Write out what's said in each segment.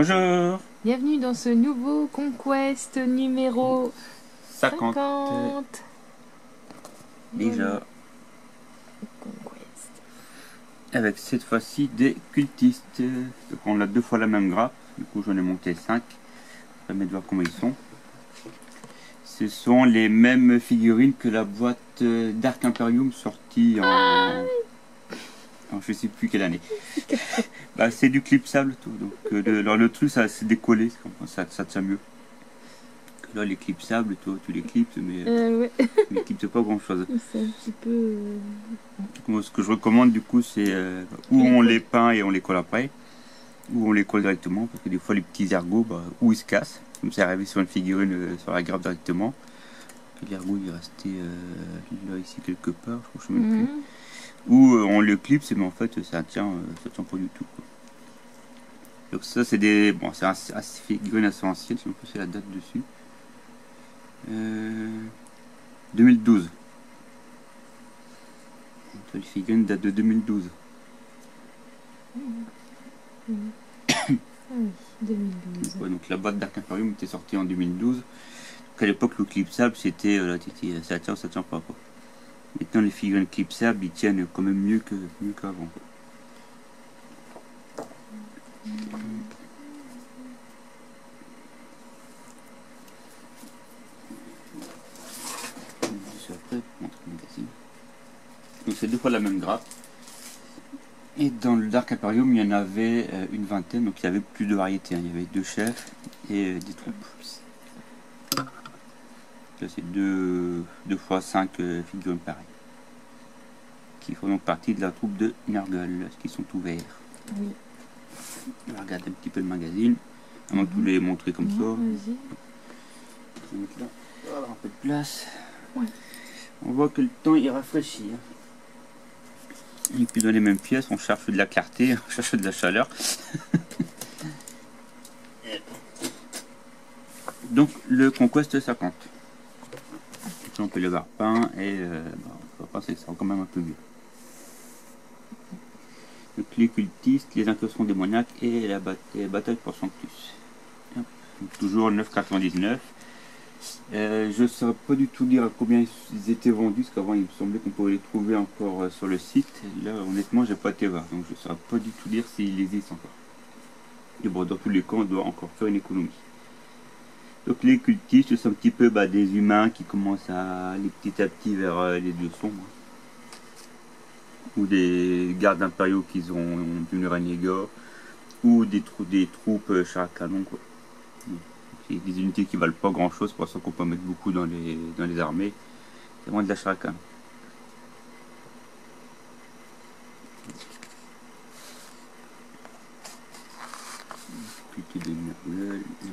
Bonjour Bienvenue dans ce nouveau Conquest numéro 50, 50. déjà. Conquest. avec cette fois-ci des cultistes. Donc on a deux fois la même grappe, du coup j'en ai monté 5. Permet de voir comment ils sont. Ce sont les mêmes figurines que la boîte euh, Dark Imperium sortie en... en je sais plus quelle année. bah, c'est du clipsable tout, donc euh, le, alors, le truc ça s'est décollé, ça, ça tient mieux. Là les clipsables, toi tu les clipses mais Euh, ouais, tu clipses pas grand chose. c'est un petit peu. euh, Moi, ce que je recommande du coup, c'est euh, ou on les peint et on les colle après, ou on les colle directement, parce que des fois les petits ergots, bah, ou ils se cassent, comme c'est arrivé sur une figurine sur la grappe directement. L'ergot il est resté là ici quelque part, je crois, je sais même plus. Ou euh, on le clipse, mais en fait ça tient, euh, ça tient pas du tout. quoi. Donc ça c'est des, bon c'est un, un figurine assez ancienne, si on peut c'est la date dessus. Euh, 2012. Donc, Les figurines datent de 2012. Ah oui, 2012. Ouais, donc la boîte Dark Imperium était sortie en 2012. Donc à l'époque, le clipsable, c'était euh, euh, ça tient ou ça tient pas. Quoi. Maintenant, les figurines clipsables, ils tiennent quand même mieux que mieux qu'avant. Donc c'est deux fois la même grappe. Et dans le Dark Imperium, il y en avait euh, une vingtaine, donc il y avait plus de variétés. hein. Il y avait deux chefs et euh, des troupes. Là, c'est deux, deux fois cinq euh, figurines pareilles. Qui font donc partie de la troupe de Nurgle, qui sont tout verts. Oui. On va regarder un petit peu le magazine, avant de vous les montrer comme ça. Ouais, Vas-y. Je vais mettre là. On va avoir un peu de place. On voit que le temps il rafraîchit. hein. Et puis dans les mêmes pièces, on cherche de la clarté, on cherche de la chaleur. Donc le Conquest 50. On peut le voir peint et euh, bah, on va penser que ça quand même un peu mieux. Les cultistes, les incursions démoniaques et la bataille pour Sanctus. Toujours 9,99. Euh, je ne saurais pas du tout dire à combien ils étaient vendus, parce qu'avant il me semblait qu'on pouvait les trouver encore euh, sur le site. Là, honnêtement, j'ai pas été voir, donc je ne saurais pas du tout dire s'ils existent encore. Et bon, dans tous les cas, on doit encore faire une économie. Donc les cultistes, c'est un petit peu bah, des humains qui commencent à aller petit à petit vers euh, les dieux sombres. Ou des gardes impériaux qui ont d'une Renégat, ou des, des troupes euh, chars à canon, quoi. Des unités qui valent pas grand chose, pour ça qu'on peut mettre beaucoup dans les, armées. C'est vraiment de la char à canon.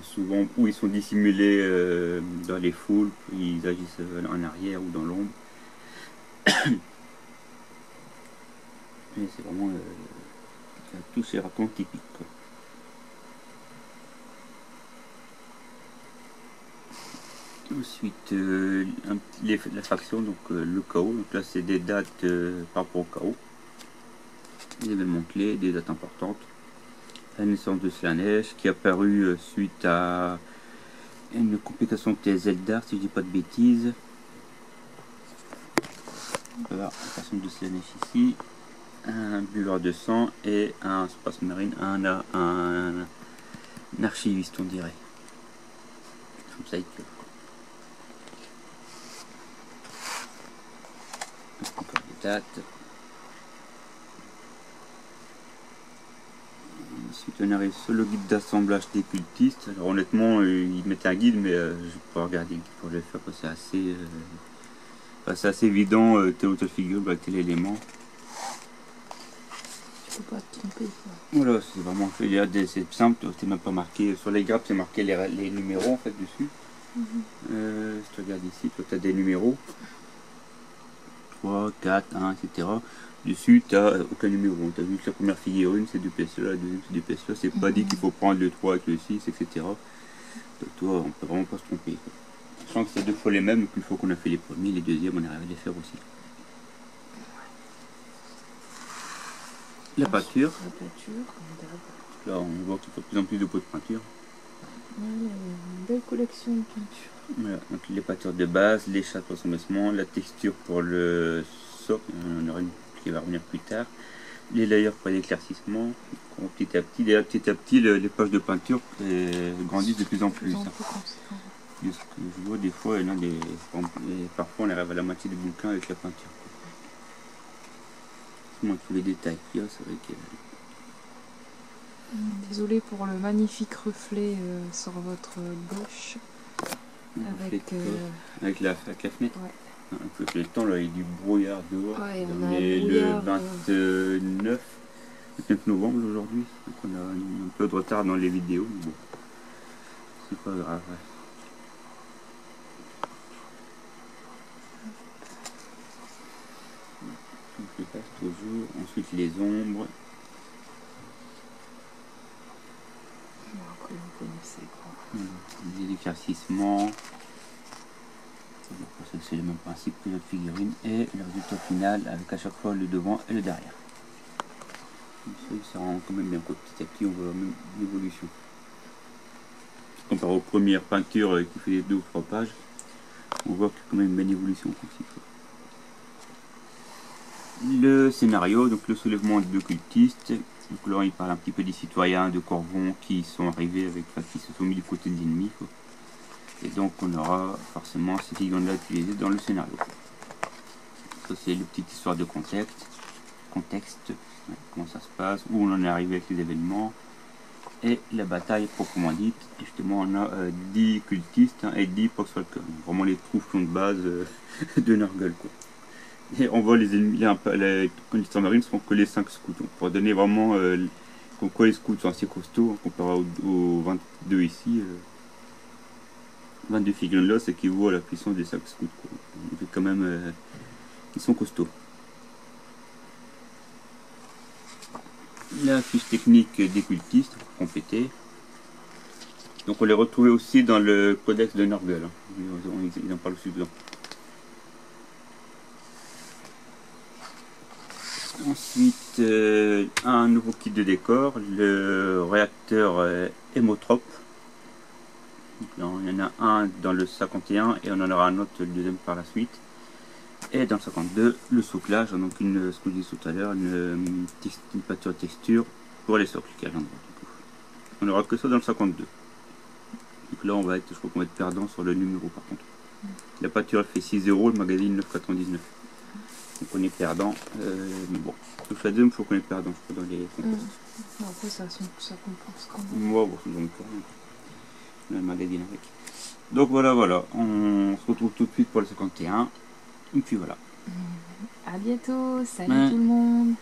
Souvent où ils sont dissimulés euh, dans les foules, ils agissent euh, en arrière ou dans l'ombre. Mais c'est vraiment euh, un toucher raconte typique. quoi. Ensuite, euh, la faction, donc euh, le chaos. Donc là, c'est des dates euh, par rapport au chaos. Des événements clés, des dates importantes. La naissance de Slanesh, qui est apparue euh, suite à une complication de Zeldar, si je dis pas de bêtises. La façon de Slanesh ici. Un buveur de sang et un space marine, un, archiviste, on dirait. Comme ça, il tue. Encore des dates. Ensuite, on arrive sur le guide d'assemblage des cultistes. Alors, honnêtement, euh, ils mettaient un guide, mais euh, je vais pas regarder pour le faire parce que c'est assez, euh, assez évident. Euh, telle ou telle figure, bah, tel élément. Pas te tromper. quoi. Voilà, c'est vraiment fait. Il y a des, c'est simple, c'est même pas marqué. Sur les grappes, c'est marqué les, les numéros en fait dessus. Mhm. Euh, si tu regardes ici, tu as des numéros. 3, 4, 1, etc. Dessus, tu n'as aucun numéro. Tu as vu que la première figurine, c'est du pièce là, la deuxième, c'est du pièce là. C'est pas Mhm. dit qu'il faut prendre le 3 avec le 6, etc. Donc, toi, on peut vraiment pas se tromper. quoi. Sachant que c'est deux fois les mêmes, qu'une fois qu'on a fait les premiers, les deuxièmes, on arrive à les faire aussi. La pâture. La pâture, là, on voit qu'il faut de plus en plus de pots de peinture. Une belle collection de peinture. Voilà, donc les peintures de base, les châteaux assombrissements, la texture pour le socle, on aura une qui va revenir plus tard, les layers pour l'éclaircissement, petit à petit, d'ailleurs petit à petit le- les pages de peinture euh, grandissent de plus en plus. Hein. plus que je vois des fois, y en a des, et parfois on arrive à la moitié du bouquin avec la peinture. Tous les détails qu'il y a, c'est vrai que Désolée pour le magnifique reflet euh, sur votre gauche avec. euh, avec, la, avec la fenêtre. ouais. Un peu le temps là, il y a du brouillard dehors. Ouais, on est brouillard, le 29, 29 novembre aujourd'hui. Donc on a un peu de retard dans les vidéos. mais bon, c'est pas grave. ouais. Donc je passe toujours. Ensuite les ombres. Que les éclaircissements. C'est le même principe que notre figurine et le résultat final avec à chaque fois le devant et le derrière. Ça, ça rend quand même bien compte. Petit à petit on voit même l'évolution. Comparé aux premières peintures euh, qui faisaient deux ou trois pages, on voit qu'il y a quand même une belle évolution. Le scénario, donc le soulèvement de cultistes. Donc là, il parle un petit peu des citoyens de Corvon qui sont arrivés avec, enfin, qui se sont mis du côté des ennemis. Et donc, on aura forcément cette figurine-là utilisée dans le scénario. Ça, c'est la petite histoire de contexte. Contexte, comment ça se passe, où on en est arrivé avec les événements. Et la bataille proprement dite. Justement, on a euh, 10 cultistes hein, et 10 Poxwalkers. Vraiment les troufions de base euh, de Nurgle. Quoi. Et on voit les ennemis, les, les marines seront que les 5 scouts. Donc, pour donner vraiment euh, comme quoi les scouts sont assez costauds comparé aux, aux 22 ici. euh, 22 figurines là, c'est équivaut à la puissance des 5 scouts. Quoi. Donc, quand même, euh, ils sont costauds. La fiche technique des cultistes pour compléter. Donc on les retrouvait aussi dans le codex de Nurgle. hein. Ils, en parlent aussi. Ensuite, euh, un nouveau kit de décor, le réacteur euh, hémotrope. Il y en a un dans le 51 et on en aura un autre, le deuxième par la suite. Et dans le 52, le soufflage, donc une, ce que je disais tout à l'heure, une, une peinture texture pour les socles qui est à l'endroit. du coup. On n'aura que ça dans le 52. Donc là, on va être, je crois qu'on va être perdant sur le numéro par contre. La peinture fait 6 euros, le magazine 9,99. Donc on est perdant. Euh, bon, le la deuxième fois qu'on est perdant, je crois, dans les Hum. Bon, après, ça, ça compense quand même. moi, bon, donc, le magazine avec. Donc voilà, voilà. On se retrouve tout de suite pour le 51. Et puis voilà. À bientôt. Salut Ouais. tout le monde.